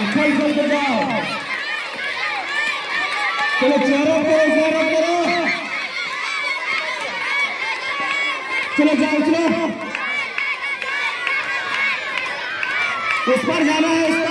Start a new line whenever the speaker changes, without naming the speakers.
चल चल के चलो। चारों करो चारों करो चलो जाओ चलो। उस पर जाना है उस पर